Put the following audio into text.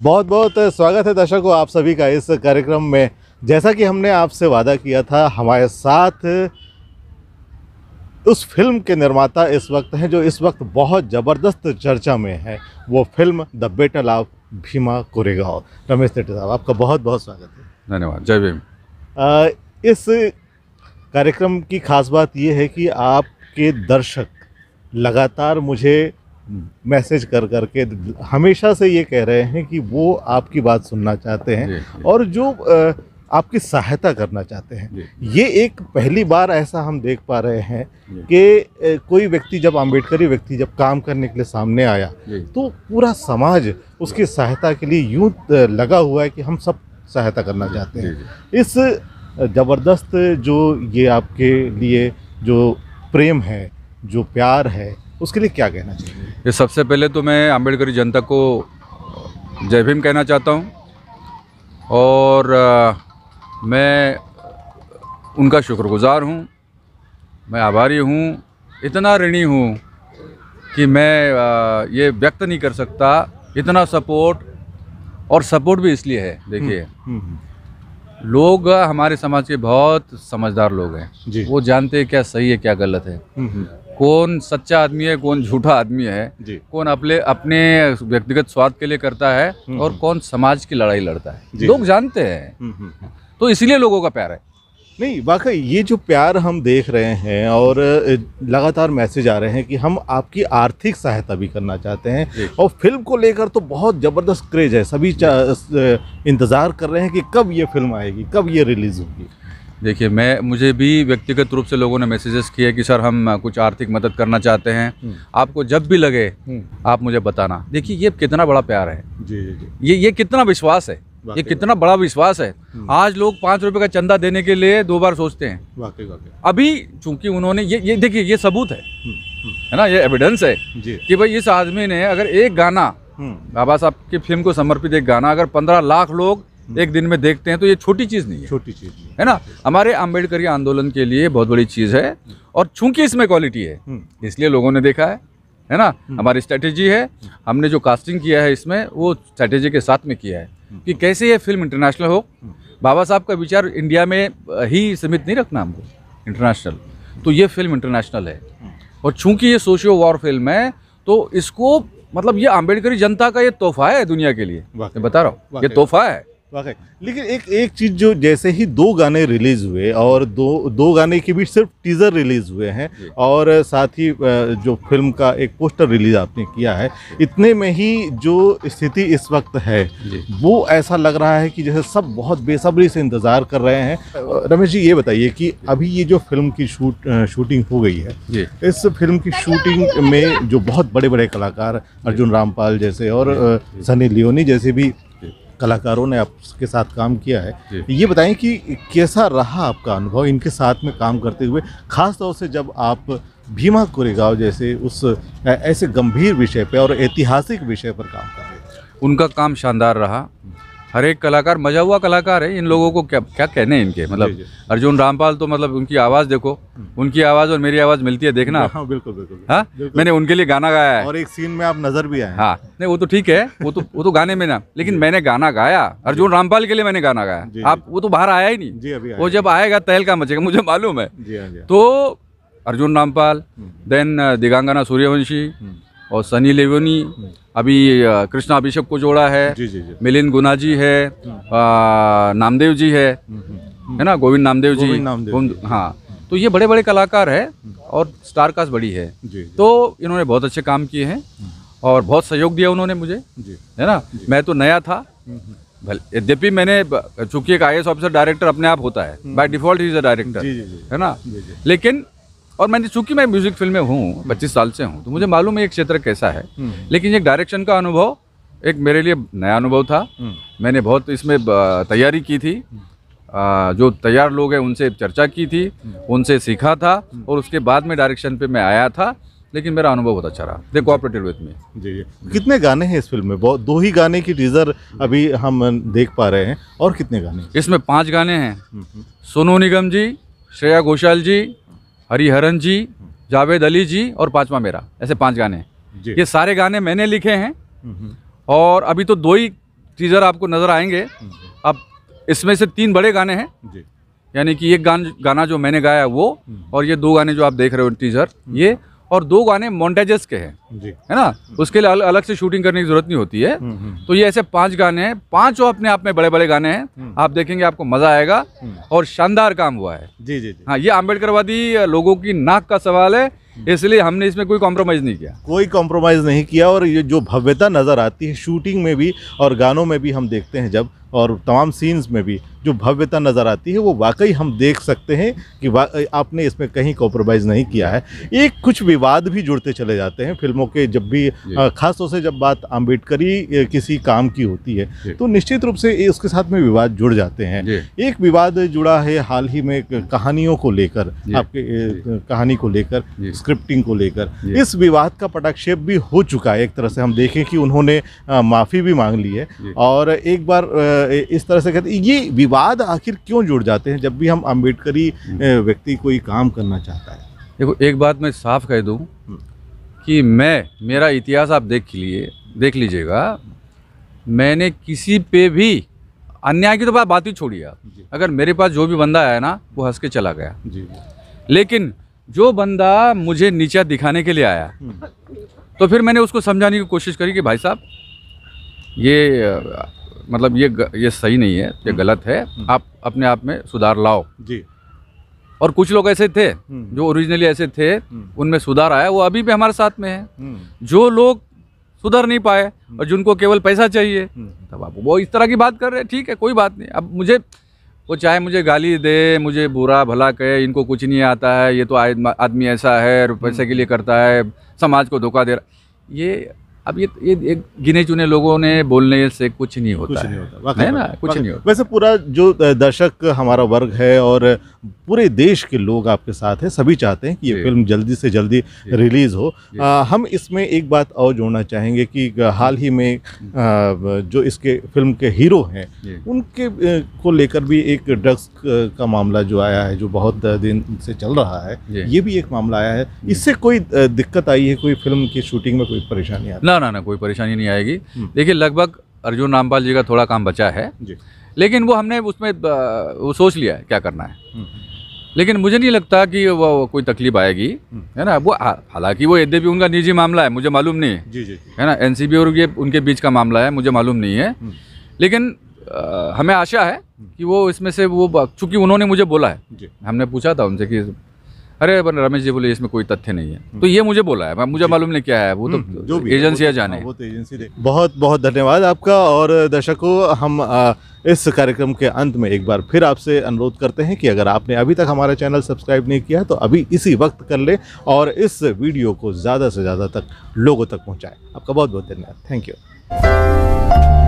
बहुत बहुत स्वागत है दर्शकों आप सभी का इस कार्यक्रम में। जैसा कि हमने आपसे वादा किया था हमारे साथ उस फ़िल्म के निर्माता इस वक्त हैं जो इस वक्त बहुत ज़बरदस्त चर्चा में है। वो film the battle of Bhima Koregaon. Ramesh Sethi साहब आपका बहुत बहुत स्वागत है। धन्यवाद। जय भीम। इस कार्यक्रम की खास बात ये है कि आपके दर्शक लगातार मुझे मैसेज कर कर के हमेशा से ये कह रहे हैं कि वो आपकी बात सुनना चाहते हैं जी, जी। और जो आपकी सहायता करना चाहते हैं। ये एक पहली बार ऐसा हम देख पा रहे हैं कि कोई व्यक्ति जब अम्बेडकरी व्यक्ति जब काम करने के लिए सामने आया तो पूरा समाज उसकी सहायता के लिए यूँ लगा हुआ है कि हम सब सहायता करना चाहते हैं। इस ज़बरदस्त जो ये आपके लिए जो प्रेम है जो प्यार है उसके लिए क्या कहना चाहिए ये सबसे पहले तो मैं अम्बेडकरी जनता को जय भीम कहना चाहता हूँ और अ, मैं उनका शुक्रगुजार हूँ मैं आभारी हूँ इतना ऋणी हूँ कि मैं अ, ये व्यक्त नहीं कर सकता इतना सपोर्ट और सपोर्ट भी इसलिए है देखिए। हम्म, हम्म, लोग हमारे समाज के बहुत समझदार लोग हैं। वो जानते हैं क्या सही है क्या गलत है। हम्म, हम्म, कौन सच्चा आदमी है कौन झूठा आदमी है कौन अपने अपने व्यक्तिगत स्वार्थ के लिए करता है हम्म। और कौन समाज की लड़ाई लड़ता है। लोग जानते हैं। तो इसलिए लोगों का प्यार है। नहीं वाकई ये जो प्यार हम देख रहे हैं और लगातार मैसेज आ रहे हैं कि हम आपकी आर्थिक सहायता भी करना चाहते हैं और फ़िल्म को लेकर तो बहुत ज़बरदस्त क्रेज है। सभी इंतज़ार कर रहे हैं कि कब ये फ़िल्म आएगी कब ये रिलीज़ होगी। देखिए मैं मुझे भी व्यक्तिगत रूप से लोगों ने मैसेजेस किए कि सर हम कुछ आर्थिक मदद करना चाहते हैं। हम्म। आपको जब भी लगे आप मुझे बताना। देखिए ये कितना बड़ा प्यार है। जी जी जी। ये ये कितना विश्वास है। ये कितना बड़ा विश्वास है। हम्म। आज लोग पाँच रुपए का चंदा देने के लिए दो बार सोचते हैं। वाकई वाकई। अभी चूँकि उन्होंने ये ये देखिए ये सबूत है। हम्म, हम्म, है ना ये एविडेंस है कि भाई इस आदमी ने अगर एक गाना बाबा साहब की फ़िल्म को समर्पित एक गाना अगर पंद्रह लाख लोग एक दिन में देखते हैं तो ये छोटी चीज़ नहीं है। छोटी चीज़ नहीं है। ना हमारे आम्बेडकरी आंदोलन के लिए बहुत बड़ी चीज़ है और चूँकि इसमें क्वालिटी है इसलिए लोगों ने देखा है। है ना हमारी स्ट्रेटेजी है हमने जो कास्टिंग किया है इसमें वो स्ट्रेटेजी के साथ में किया है। कि कैसे ये फ़िल्म इंटरनेशनल हो? बाबा साहब का विचार इंडिया में ही सीमित नहीं रखना हमको इंटरनेशनल तो ये फ़िल्म इंटरनेशनल है। और चूँकि ये सोशियो वॉर फ़िल्म है तो इसको मतलब ये आम्बेडकरी जनता का ये तोहफा है दुनिया के लिए। मैं बता रहा हूँ ये तोहफा है। वाकई। लेकिन एक एक चीज़ जो जैसे ही दो गाने रिलीज़ हुए और दो दो गाने के बीच सिर्फ़ टीजर रिलीज़ हुए हैं और साथ ही जो फ़िल्म का एक पोस्टर रिलीज़ आपने किया है इतने में ही जो स्थिति इस वक्त है वो ऐसा लग रहा है कि जैसे सब बहुत बेसब्री से इंतज़ार कर रहे हैं। रमेश जी ये बताइए कि अभी ये जो फ़िल्म की शूट शूटिंग हो गई है इस फ़िल्म की शूटिंग में जो बहुत बड़े बड़े कलाकार अर्जुन रामपाल जैसे और सनी लियोनी जैसे भी। कलाकारों ने आपके साथ काम किया है। ये बताएँ कि कैसा रहा आपका अनुभव इनके साथ में काम करते हुए खास तौर से जब आप भीमा कोरेगांव जैसे उस ऐसे गंभीर विषय पर और ऐतिहासिक विषय पर काम कर रहे उनका काम शानदार रहा। हर एक कलाकार मज़ा हुआ कलाकार है इन लोगों को क्या क्या कहने हैं इनके? मतलब अर्जुन रामपाल तो मतलब उनकी आवाज़ देखो उनकी आवाज़ और मेरी आवाज़ मिलती है देखना हाँ बिल्कुल बिल्कुल। हाँ? मैंने उनके लिए गाना गाया है। और एक सीन में आप नज़र भी आए हाँ। नहीं वो तो ठीक है वो तो वो तो गाने में ना लेकिन मैंने गाना गाया। अर्जुन रामपाल के लिए मैंने गाना गाया। आप वो तो बाहर आया ही नहीं। जी अभी वो जब आएगा तहलका मचेगा मुझे मालूम है। हाँ। तो अर्जुन रामपाल हम्म, देन दिगांगना सूर्यवंशी हम्म, और सनी लेवनी अभी कृष्णा अभिषेक को जोड़ा है जी जी जी। मिलिंद गुनाजी है आ, नामदेव जी है हम्म, हम्म, है ना गोविंद नामदेव जी। गोविंद नामदेव हाँ तो ये बड़े बड़े कलाकार हैं और स्टार कास्ट बड़ी है। जी जी। तो इन्होंने बहुत अच्छे काम किए हैं और बहुत सहयोग दिया उन्होंने मुझे है ना? मैं तो नया था। हम्म, हम्म, यद्यपि मैंने चूँकि एक आई ऑफिसर डायरेक्टर अपने आप होता है by default is a director जी जी जी। है ना? जी जी। लेकिन और मैंने चूँकि मैं म्यूज़िक फ़िल्म में हूँ पच्चीस साल से हूँ तो मुझे मालूम है ये क्षेत्र कैसा है। हम्म, लेकिन एक डायरेक्शन का अनुभव एक मेरे लिए नया अनुभव था। हम्म, मैंने बहुत इसमें तैयारी की थी। आ, जो तैयार लोग हैं उनसे चर्चा की थी उनसे सीखा था और उसके बाद में डायरेक्शन पे मैं आया था लेकिन मेरा अनुभव बहुत अच्छा रहा। दे कोऑपरेटेड विथ मी जी जी। कितने गाने हैं इस फ़िल्म में? बहुत दो ही गाने की टीजर अभी हम देख पा रहे हैं और कितने गाने इसमें पाँच गाने हैं। हम्म, हम्म, सोनू निगम जी श्रेया घोषाल जी हरिहरन जी जावेद अली जी और पांचवा मेरा ऐसे पाँच गाने हैं। ये सारे गाने मैंने लिखे हैं हम्म, हम्म, और अभी तो दो ही टीजर आपको नज़र आएँगे। अब इसमें से तीन बड़े गाने हैं। यानी कि एक गान गाना जो मैंने गाया है वो हम्म। और ये दो गाने जो आप देख रहे हो टीजर ये और दो गाने मोन्टेजेस के हैं। जी। है ना? उसके लिए अल- अलग से शूटिंग करने की ज़रूरत नहीं होती है। हम्म, हम्म, तो ये ऐसे पाँच गाने हैं। पाँचों अपने आप में बड़े बड़े गाने हैं। हम्म। आप देखेंगे आपको मज़ा आएगा। और शानदार काम हुआ है। जी जी जी। हाँ ये आम्बेडकरवादी लोगों की नाक का सवाल है। इसलिए हमने इसमें कोई कॉम्प्रोमाइज़ नहीं किया। कोई कॉम्प्रोमाइज़ नहीं किया और ये जो भव्यता नज़र आती है शूटिंग में भी और गानों में भी हम देखते हैं जब और तमाम सीन्स में भी जो भव्यता नज़र आती है वो वाकई हम देख सकते हैं कि आपने इसमें कहीं कॉम्प्रोमाइज़ नहीं किया है। एक कुछ विवाद भी जुड़ते चले जाते हैं फ़िल्मों के जब भी ख़ासतौर से जब बात अम्बेडकरी किसी काम की होती है तो निश्चित रूप से उसके साथ में विवाद जुड़ जाते हैं। एक विवाद जुड़ा है हाल ही में कहानियों को लेकर आपके कहानी को लेकर स्क्रिप्टिंग को लेकर। इस विवाद का पटाक्षेप भी हो चुका है एक तरह से हम देखें कि उन्होंने माफ़ी भी मांग ली है और एक बार इस तरह से कहते ये विवाद आखिर क्यों जुड़ जाते हैं जब भी हम अम्बेडकरी हम्म। व्यक्ति कोई काम करना चाहता है? देखो एक बात मैं साफ़ कह दूँ हम्म। कि मैं मेरा इतिहास आप देख लिए देख लीजिएगा मैंने किसी पे भी अन्याय की तो बात बात ही छोड़ी आप अगर मेरे पास जो भी बंदा आया ना वो हंस के चला गया। जी। लेकिन जो बंदा मुझे नीचा दिखाने के लिए आया तो फिर मैंने उसको समझाने की कोशिश करी कि भाई साहब ये मतलब ये ग- ये सही नहीं है ये गलत है। आप अपने आप में सुधार लाओ। जी। और कुछ लोग ऐसे थे हम्म। जो ओरिजिनली ऐसे थे उनमें सुधार आया वो अभी भी हमारे साथ में है। हम्म, जो लोग सुधर नहीं पाए और जिनको केवल पैसा चाहिए हम्म, तब आप वो इस तरह की बात कर रहे हैं ठीक है कोई बात नहीं। अब मुझे वो चाहे मुझे गाली दे मुझे बुरा भला कहे इनको कुछ नहीं आता है ये तो आदमी ऐसा है पैसे के लिए करता है समाज को धोखा दे रहा ये अब ये ये एक गिने चुने लोगों ने बोलने से कुछ नहीं होता कुछ नहीं होता है ना? कुछ। नहीं होता। वैसे पूरा जो दर्शक हमारा वर्ग है और पूरे देश के लोग आपके साथ हैं सभी चाहते हैं कि ये फ़िल्म जल्दी से जल्दी रिलीज़ हो। अ, हम इसमें एक बात और जोड़ना चाहेंगे कि हाल ही में अ, जो इसके फ़िल्म के हीरो हैं उनके को लेकर भी एक ड्रग्स का मामला जो आया है जो बहुत दिन से चल रहा है ये भी एक मामला आया है। इससे कोई दिक्कत आई है? कोई फ़िल्म की शूटिंग में कोई परेशानी आई ना ना ना ना कोई परेशानी नहीं आएगी। हम्म। देखिए लगभग अर्जुन रामपाल जी का थोड़ा काम बचा है। जी। लेकिन वो हमने उसमें वो सोच लिया है क्या करना है। हम्म, लेकिन मुझे नहीं लगता कि वो कोई तकलीफ़ आएगी हम्म। है ना? वो हालाँकि वो यद्यपि उनका निजी मामला है मुझे मालूम नहीं। है जी जी। है ना? एनसीबी और ये उनके बीच का मामला है मुझे मालूम नहीं है। हम्म। लेकिन हमें आशा है कि वो इसमें से वो चूँकि उन्होंने मुझे बोला है। हमने पूछा था उनसे कि अरे अपन रमेश जी बोले इसमें कोई तथ्य नहीं है। तो ये मुझे बोला है मुझे मालूम नहीं क्या है वो हम्म, तो जो भी एजेंसियाँ वो- जाने। हाँ, वो तो एजेंसी बहुत बहुत धन्यवाद आपका और दर्शकों हम इस कार्यक्रम के अंत में एक बार फिर आपसे अनुरोध करते हैं कि अगर आपने अभी तक हमारा चैनल सब्सक्राइब नहीं किया तो अभी इसी वक्त कर ले और इस वीडियो को ज़्यादा से ज़्यादा तक लोगों तक पहुंचाएँ। आपका बहुत बहुत धन्यवाद। Thank you.